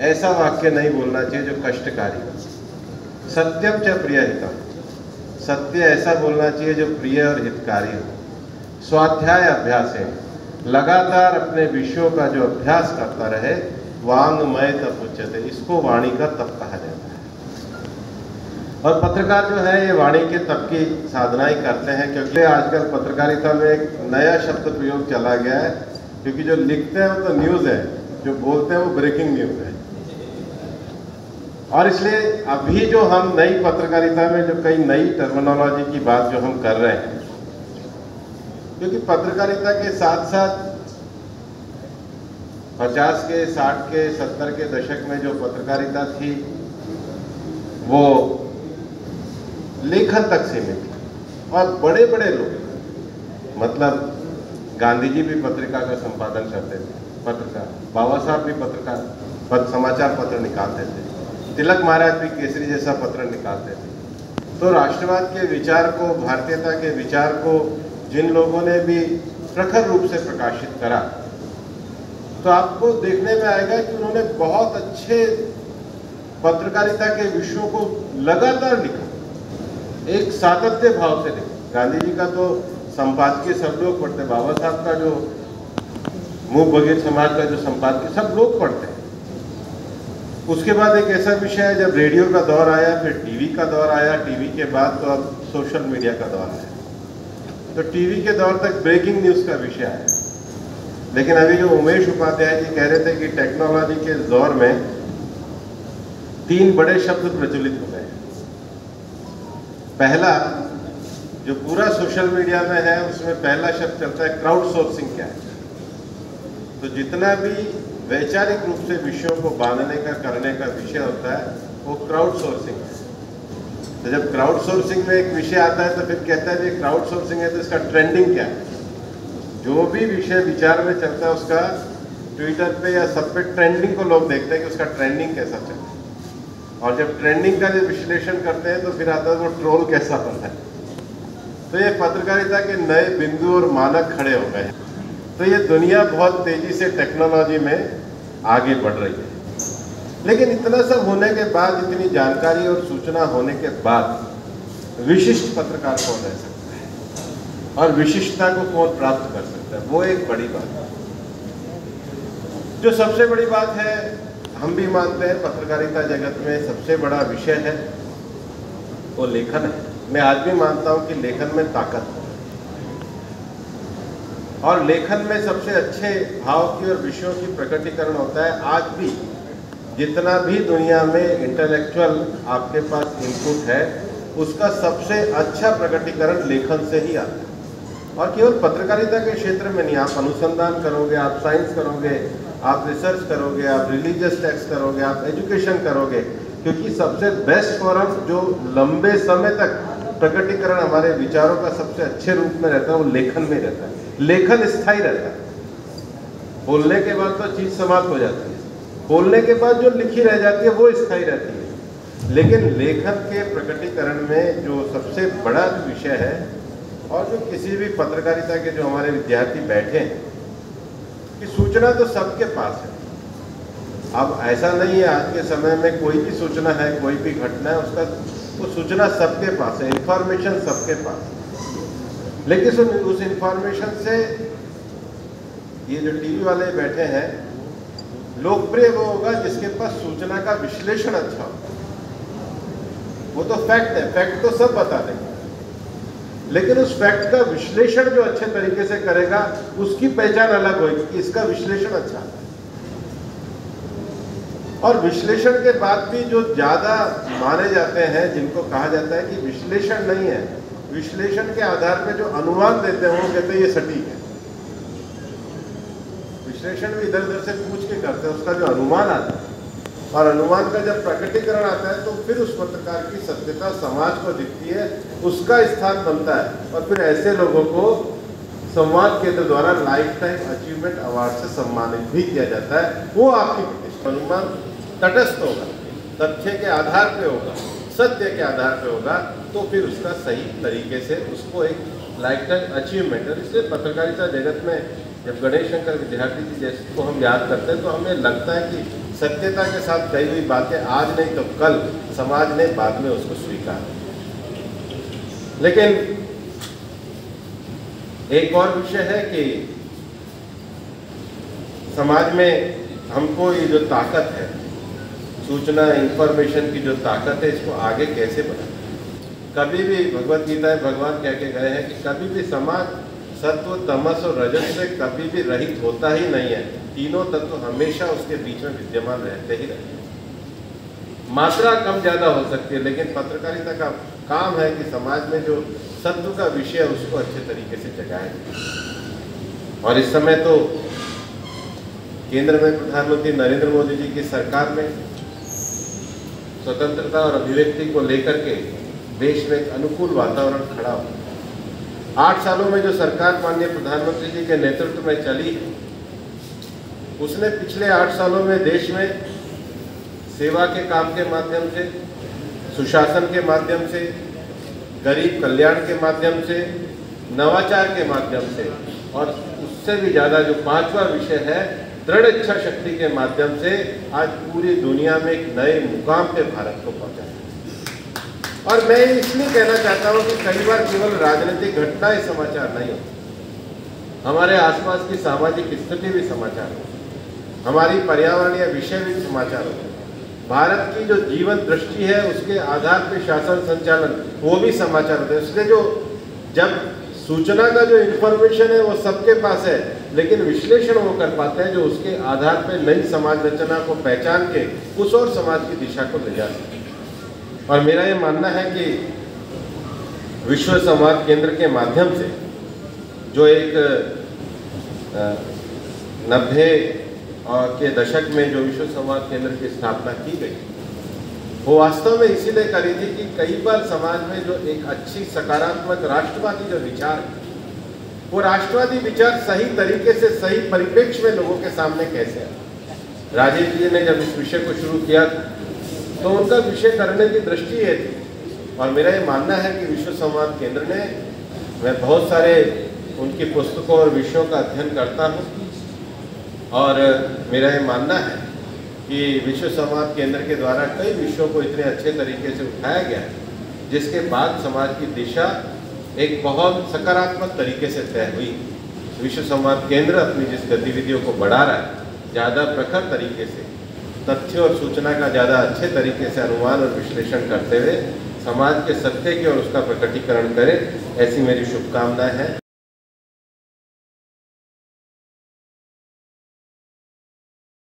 ऐसा वाक्य नहीं बोलना चाहिए जो कष्टकारी हो। सत्यम च प्रिय हितम। सत्य ऐसा बोलना चाहिए जो प्रिय और हितकारी हो। स्वाध्याय अभ्यास है। लगातार अपने विषयों का जो अभ्यास करता रहे, वांगमय तप उच्चते इसको वाणी का तप कहा जाता है। और पत्रकार जो है, ये वाणी के तप की साधना ही करते हैं, क्योंकि आजकल पत्रकारिता में एक नया शब्द प्रयोग चला गया है, क्योंकि जो लिखते हैं वो तो न्यूज़ है, जो बोलते हैं वो ब्रेकिंग न्यूज़ है। और इसलिए अभी जो हम नई पत्रकारिता में जो कई नई टर्मिनोलॉजी की बात जो हम कर रहे हैं, क्योंकि पत्रकारिता के साथ साथ पचास के, साठ के, सत्तर के दशक में जो पत्रकारिता थी, वो लेखन तक सीमित और बड़े बड़े लोग मतलब गांधी जी भी पत्रिका का संपादन करते थे, पत्रकार, बाबा साहब भी पत्रकार, पद, समाचार पत्र निकालते थे। तिलक महाराज भी केसरी जैसा पत्र निकालते थे। तो राष्ट्रवाद के विचार को, भारतीयता के विचार को जिन लोगों ने भी प्रखर रूप से प्रकाशित करा तो आपको देखने में आएगा कि उन्होंने बहुत अच्छे पत्रकारिता के विषयों को लगातार लिखा। एक सातत्य भाव से लिखा। गांधी जी का तो संपादकीय सब लोग पढ़ते, बाबा साहब का जो मुँह बगीर समाज का जो संपादकीय सब लोग पढ़ते हैं। उसके बाद एक ऐसा विषय है, जब रेडियो का दौर आया, फिर टीवी का दौर आया, टीवी के बाद तो अब सोशल मीडिया का दौर आया तो टीवी के दौर तक ब्रेकिंग न्यूज़ का विषय आया लेकिन अभी जो उमेश उपाध्याय जी कह रहे थे कि टेक्नोलॉजी के दौर में तीन बड़े शब्द प्रचलित हो गए। पहला, जो पूरा सोशल मीडिया में है, उसमें पहला शब्द चलता है क्राउड सोर्सिंग क्या है? तो जितना भी वैचारिक रूप से विषयों को बांधने का, करने का विषय होता है, वो क्राउड सोर्सिंग है। तो जब क्राउड सोर्सिंग में एक विषय आता है तो फिर कहता है कि क्राउड सोर्सिंग है तो इसका ट्रेंडिंग क्या है? जो भी विषय विचार में चलता है, उसका ट्विटर पे या सब पे ट्रेंडिंग को लोग देखते हैं कि उसका ट्रेंडिंग कैसा चलता है। और जब ट्रेंडिंग का जब विश्लेषण करते हैं तो फिर आता है वो ट्रोल कैसा होता है। तो ये पत्रकारिता के नए बिंदु और मानक खड़े हो गए हैं। तो ये दुनिया बहुत तेज़ी से टेक्नोलॉजी में आगे बढ़ रही है। लेकिन इतना सब होने के बाद, इतनी जानकारी और सूचना होने के बाद विशिष्ट पत्रकार कौन रह सकता है? और विशिष्टता को कौन प्राप्त कर सकता है? वो एक बड़ी बात है। जो सबसे बड़ी बात है, हम भी मानते हैं, पत्रकारिता जगत में सबसे बड़ा विषय है वो लेखन है। मैं आज भी मानता हूँ कि लेखन में ताकत है। और लेखन में सबसे अच्छे भाव की और विषयों की प्रकटीकरण होता है। आज भी जितना भी दुनिया में इंटेलेक्चुअल आपके पास इनपुट है, उसका सबसे अच्छा प्रकटीकरण लेखन से ही आता है। और केवल पत्रकारिता के क्षेत्र में नहीं, आप अनुसंधान करोगे, आप साइंस करोगे, आप रिसर्च करोगे, आप रिलीजियस टेक्स्ट करोगे, आप एजुकेशन करोगे, क्योंकि सबसे बेस्ट फॉरम जो लंबे समय तक प्रकटीकरण हमारे विचारों का सबसे अच्छे रूप में रहता है, वो लेखन में रहता है। लेखन स्थायी रहता है। बोलने के बाद तो चीज़ समाप्त हो जाती है। बोलने के बाद जो लिखी रह जाती है, वो स्थायी रहती है। लेकिन लेखन के प्रकटीकरण में जो सबसे बड़ा विषय है, और जो किसी भी पत्रकारिता के जो हमारे विद्यार्थी बैठे हैं, कि सूचना तो सबके पास है। अब ऐसा नहीं है, आज के समय में कोई भी सूचना है, कोई भी घटना है, उसका, वो सूचना सबके पास है, इंफॉर्मेशन सबके पास है। लेकिन उस इंफॉर्मेशन से ये जो टीवी वाले बैठे हैं, लोकप्रिय वो होगा जिसके पास सूचना का विश्लेषण अच्छा हो। वो तो फैक्ट है फैक्ट तो सब बता देंगे। लेकिन उस फैक्ट का विश्लेषण जो अच्छे तरीके से करेगा, उसकी पहचान अलग होगी कि इसका विश्लेषण अच्छा है। और विश्लेषण के बाद भी जो ज़्यादा माने जाते हैं, जिनको कहा जाता है कि विश्लेषण नहीं है विश्लेषण के आधार पर जो अनुमान देते हैं, वो कहते हैं ये सटीक है। विश्लेषण भी इधर उधर से पूछ के करते हैं, उसका जो अनुमान आता है। और अनुमान का जब प्रकटीकरण आता है तो फिर उस पत्रकार की सत्यता समाज को दिखती है, उसका स्थान बनता है। और फिर ऐसे लोगों को संवाद केंद्र द्वारा लाइफ टाइम अचीवमेंट अवार्ड से सम्मानित भी किया जाता है। वो आपकी अनुमान तटस्थ होगा, तथ्य के आधार पे होगा। सत्य के आधार पर होगा तो फिर उसका सही तरीके से उसको एक लाइफ टाइम अचीवमेंट और इसलिए पत्रकारिता जगत में जब गणेश शंकर विद्यार्थी जी जैसे को हम याद करते हैं तो हमें लगता है कि सत्यता के साथ कही हुई बातें आज नहीं तो कल समाज ने बाद में उसको स्वीकार लेकिन एक और विषय है कि समाज में हमको ये जो ताकत है सूचना इंफॉर्मेशन की जो ताकत है, इसको आगे कैसे बढ़ाए? कभी भी भगवत गीता है भगवान कह के गए हैं कि कभी भी समाज, सत्व, तमस और रजत से कभी भी रहित होता ही नहीं है। तीनों तत्व तो हमेशा उसके बीच में विद्यमान रहते ही रहते मात्रा कम ज़्यादा हो सकती है, लेकिन पत्रकारिता का काम है कि समाज में जो सत्व का विषय है, उसको अच्छे तरीके से जगाए और इस समय तो केंद्र में प्रधानमंत्री नरेंद्र मोदी जी की सरकार में स्वतंत्रता और अभिव्यक्ति को लेकर के देश में एक अनुकूल वातावरण खड़ा हो। आठ सालों में जो सरकार माननीय प्रधानमंत्री जी के नेतृत्व में चली है, उसने पिछले आठ सालों में देश में सेवा के काम के माध्यम से, सुशासन के माध्यम से, गरीब कल्याण के माध्यम से, नवाचार के माध्यम से, और उससे भी ज़्यादा जो पांचवा विषय है दृढ़ इच्छा शक्ति के माध्यम से आज पूरी दुनिया में एक नए मुकाम पे भारत को पहुँचा और मैं इसलिए कहना चाहता हूँ कि कई बार केवल राजनीतिक घटनाएँ समाचार नहीं होती। हमारे आसपास की सामाजिक स्थिति भी समाचार होती। हमारी पर्यावरणीय विषय भी समाचार होते। भारत की जो जीवन दृष्टि है, उसके आधार पर शासन संचालन, वो भी समाचार होते। हैं इसलिए जो जब सूचना का जो इंफॉर्मेशन है, वो सबके पास है लेकिन विश्लेषण वो कर पाते हैं जो उसके आधार पर नई समाज रचना को पहचान के उस और समाज की दिशा को ले जा और मेरा ये मानना है कि विश्व संवाद केंद्र के माध्यम से जो एक नब्बे के दशक में जो विश्व संवाद केंद्र की स्थापना की गई, वो वास्तव में इसीलिए करी थी कि कई बार समाज में जो एक अच्छी सकारात्मक राष्ट्रवादी जो विचार है वो राष्ट्रवादी विचार सही तरीके से, सही परिप्रेक्ष्य में लोगों के सामने कैसे आए? राजीव जी ने जब इस विषय को शुरू किया तो उनका विषय करने की दृष्टि ये थी। और मेरा ये मानना है कि विश्व संवाद केंद्र ने, मैं बहुत सारे उनकी पुस्तकों और विषयों का अध्ययन करता हूँ, और मेरा ये मानना है कि विश्व संवाद केंद्र के द्वारा कई विषयों को इतने अच्छे तरीके से उठाया गया है, जिसके बाद समाज की दिशा एक बहुत सकारात्मक तरीके से तय हुई। विश्व संवाद केंद्र अपनी जिस गतिविधियों को बढ़ा रहा है, ज़्यादा प्रखर तरीके से, तथ्य और सूचना का ज़्यादा अच्छे तरीके से अनुमान और विश्लेषण करते हुए समाज के सत्य की और उसका प्रकटीकरण करें, ऐसी मेरी शुभकामनाएँ हैं।